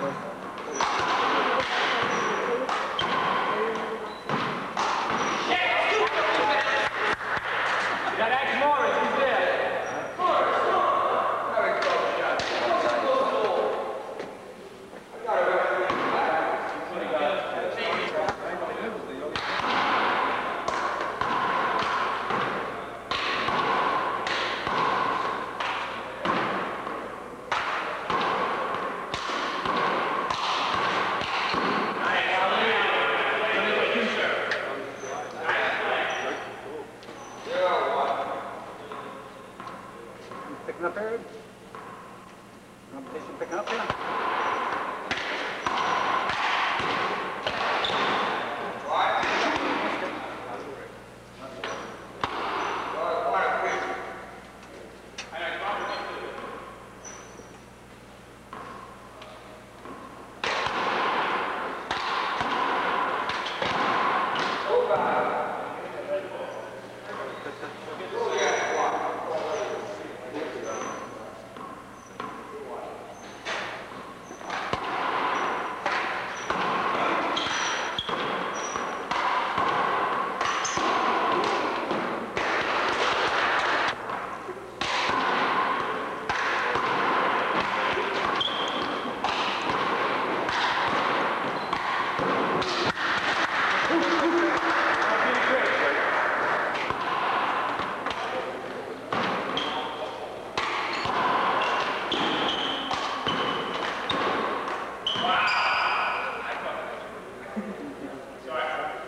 Thank. Sorry.